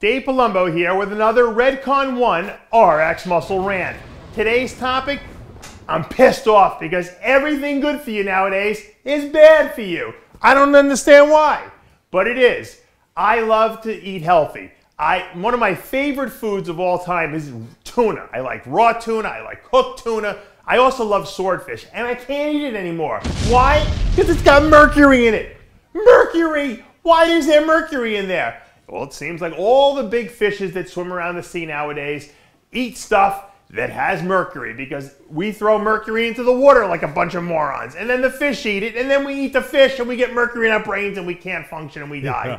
Dave Palumbo here with another Redcon 1 RX Muscle Rant. Today's topic, I'm pissed off because everything good for you nowadays is bad for you. I don't understand why, but it is. I love to eat healthy. I, one of my favorite foods of all time is tuna. I like raw tuna, I like cooked tuna. I also love swordfish, and I can't eat it anymore. Why? Because it's got mercury in it. Mercury! Why is there mercury in there? Well, it seems like all the big fishes that swim around the sea nowadays eat stuff that has mercury because we throw mercury into the water like a bunch of morons. And then the fish eat it, and then we eat the fish and we get mercury in our brains and we can't function and we die.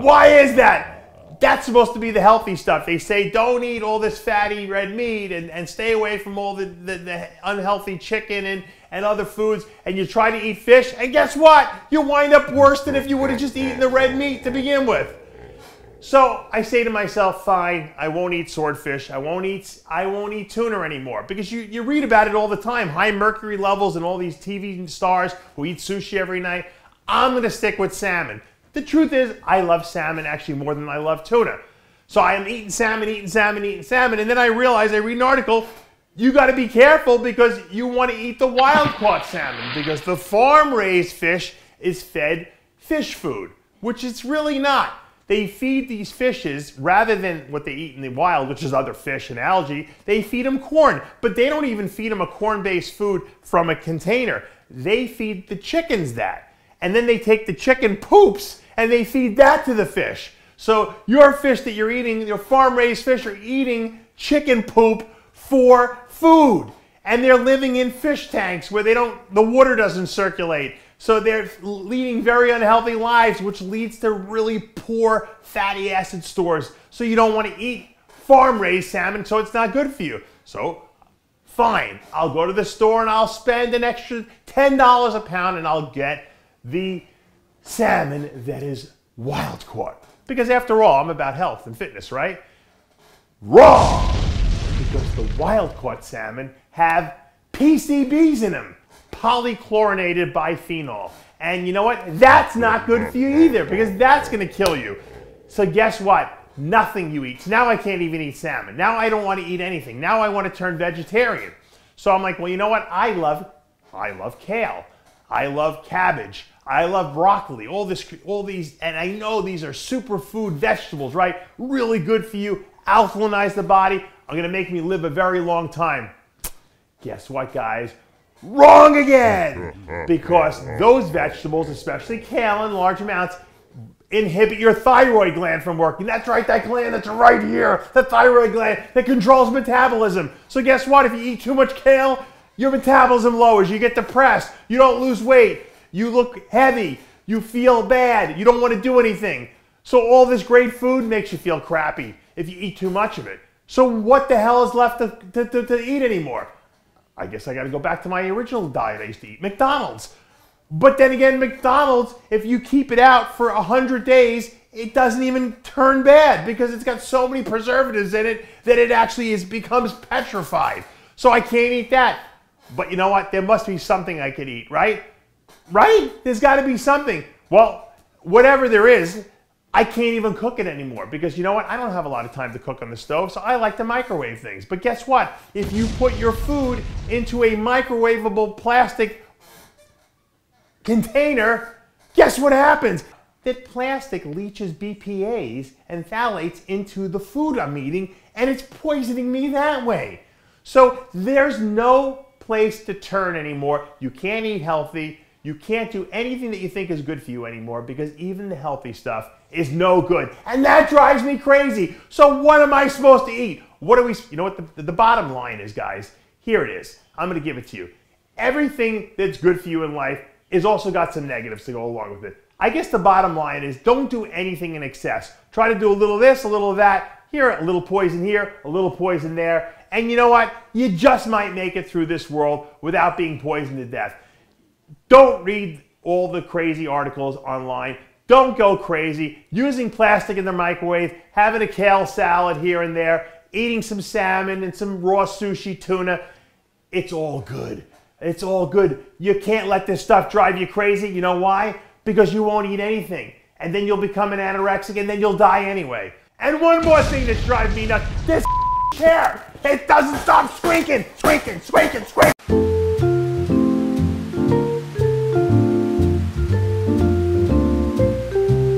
Why is that? That's supposed to be the healthy stuff. They say don't eat all this fatty red meat and, and stay away from all the, the, the unhealthy chicken and, and other foods. And you try to eat fish, and guess what? You wind up worse than if you would have just eaten the red meat to begin with. So I say to myself, fine, I won't eat swordfish. I won't eat I won't eat tuna anymore. Because you, you read about it all the time. High mercury levels and all these TV stars who eat sushi every night. I'm gonna stick with salmon. The truth is, I love salmon actually more than I love tuna. So I am eating salmon, eating salmon, eating salmon, and then I realize I read an article. You got to be careful because you want to eat the wild caught salmon because the farm raised fish is fed fish food, which it's really not they feed these fishes, rather than what they eat in the wild, which is other fish and algae, they feed them corn. But they don't even feed them a corn based food from a container. They feed the chickens that. And then they take the chicken poops and they feed that to the fish. So your fish that you're eating, your farm raised fish, are eating chicken poop for food. And they're living in fish tanks where they don't, the water doesn't circulate. So they're leading very unhealthy lives, which leads to really poor fatty acid stores. So you don't want to eat farm raised salmon, so it's not good for you. So fine, I'll go to the store and I'll spend an extra $10 a pound and I'll get the salmon that is wild caught. Because after all, I'm about health and fitness, right? Wrong! Because the wild caught salmon have PCBs in them polychlorinated biphenyl. And you know what? That's not good for you either because that's going to kill you. So guess what? Nothing you eat. Now I can't even eat salmon. Now I don't want to eat anything. Now I want to turn vegetarian. So I'm like, well, you know what? I love, I love kale. I love cabbage. I love broccoli. All this, all these, and I know these are superfood vegetables, right? Really good for you. Alkalinize the body. Are going to make me live a very long time. Guess what, guys? Wrong again! Because those vegetables, especially kale in large amounts, inhibit your thyroid gland from working. That's right, that gland that's right here, the thyroid gland that controls metabolism. So guess what? If you eat too much kale, your metabolism lowers, you get depressed, you don't lose weight, you look heavy, you feel bad, you don't want to do anything. So all this great food makes you feel crappy if you eat too much of it. So what the hell is left to, to, to, to eat anymore? I guess I got to go back to my original diet I used to eat McDonald's. But then again, McDonald's, if you keep it out for 100 days, it doesn't even turn bad because it's got so many preservatives in it that it actually is becomes petrified. So I can't eat that. But you know what? There must be something I could eat, right? Right? There's got to be something. Well, whatever there is, I can't even cook it anymore because you know what? I don't have a lot of time to cook on the stove, so I like to microwave things. But guess what? If you put your food into a microwavable plastic container, guess what happens? That plastic leaches BPAs and phthalates into the food I'm eating, and it's poisoning me that way. So there's no place to turn anymore. You can't eat healthy. You can't do anything that you think is good for you anymore because even the healthy stuff is no good. And that drives me crazy. So what am I supposed to eat? What are we, you know what the, the bottom line is, guys? Here it is. I'm going to give it to you. Everything that's good for you in life is also got some negatives to go along with it. I guess the bottom line is don't do anything in excess. Try to do a little of this, a little of that. Here, a little poison here, a little poison there. And you know what? You just might make it through this world without being poisoned to death. Don't read all the crazy articles online. Don't go crazy. Using plastic in the microwave, having a kale salad here and there, eating some salmon and some raw sushi tuna. It's all good. It's all good. You can't let this stuff drive you crazy. You know why? Because you won't eat anything. And then you'll become an anorexic and then you'll die anyway. And one more thing that's driving me nuts. This chair. It doesn't stop squeaking, squeaking, squeaking, squeaking.